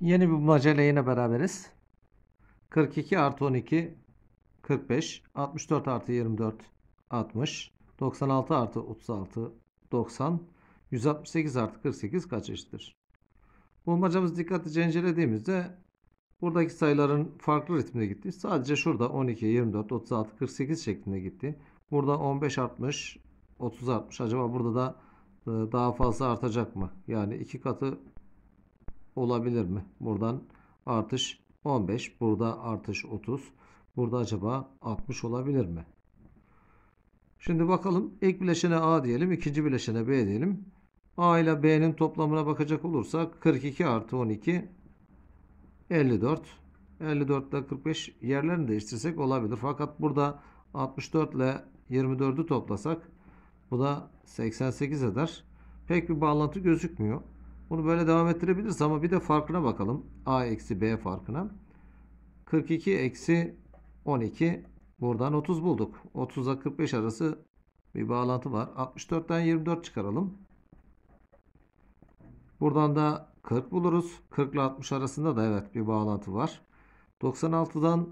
Yeni bir bulmaca yine beraberiz. 42 artı 12 45 64 artı 24 60 96 artı 36 90 168 artı 48 kaç eşittir? Bulmacamız dikkatlice incelediğimizde buradaki sayıların farklı ritminde gitti. Sadece şurada 12, 24, 36, 48 şeklinde gitti. Burada 15, 60, 30, 60. Acaba burada da e, daha fazla artacak mı? Yani iki katı olabilir mi? Buradan artış 15, burada artış 30. Burada acaba 60 olabilir mi? Şimdi bakalım ilk bileşene A diyelim, ikinci bileşene B diyelim. A ile B'nin toplamına bakacak olursak 42 artı 12 54. 54 ile 45 yerlerini değiştirsek olabilir. Fakat burada 64 ile 24'ü toplasak bu da 88 eder. Pek bir bağlantı gözükmüyor. Bunu böyle devam ettirebiliriz ama bir de farkına bakalım. A eksi B farkına. 42 eksi 12 buradan 30 bulduk. 30 ile 45 arası bir bağlantı var. 64'ten 24 çıkaralım. Buradan da 40 buluruz. 40 ile 60 arasında da evet bir bağlantı var. 96'dan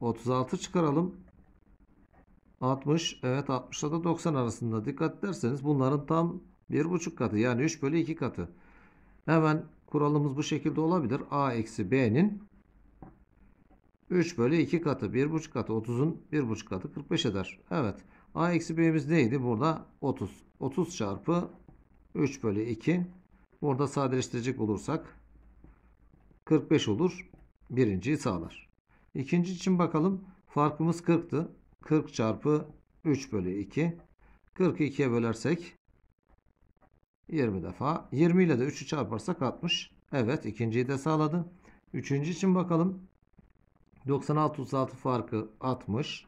36 çıkaralım. 60 evet 60 ile 90 arasında dikkat ederseniz bunların tam 1,5 katı yani 3 bölü 2 katı. Hemen kuralımız bu şekilde olabilir. A eksi B'nin 3 bölü 2 katı 1,5 katı 30'un 1,5 katı 45 eder. Evet A eksi B'miz neydi? Burada 30. 30 çarpı 3 bölü 2. Burada sadeleştirecek olursak 45 olur. Birinciyi sağlar. İkinci için bakalım. Farkımız 40'tı. 40 çarpı 3 bölü 2. 40'ı 2'ye bölersek 20 defa. 20 ile de 3'ü çarparsak 60. Evet ikinciyi de sağladı. Üçüncü için bakalım. 96 36 farkı 60.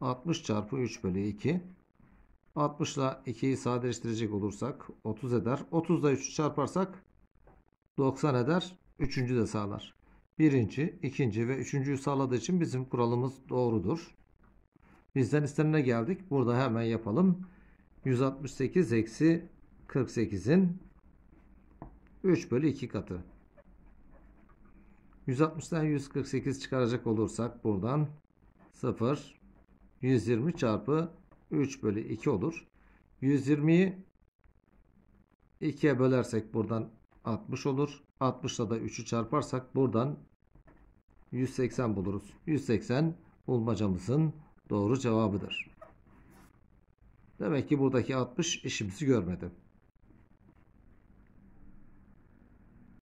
60 çarpı 3 bölü 2. 60 ile 2'yi sadeleştirecek olursak 30 eder. 30 ile 3'ü çarparsak 90 eder. Üçüncü de sağlar. Birinci, ikinci ve üçüncüyü sağladığı için bizim kuralımız doğrudur. Bizden istenene geldik. Burada hemen yapalım. 168 eksi 48'in 3 bölü 2 katı. 160'dan 148 çıkaracak olursak buradan 0 120 çarpı 3 bölü 2 olur. 120'yi 2'ye bölersek buradan 60 olur. 60'la da 3'ü çarparsak buradan 180 buluruz. 180 bulmacamızın doğru cevabıdır. Demek ki buradaki 60 işimizi görmedi.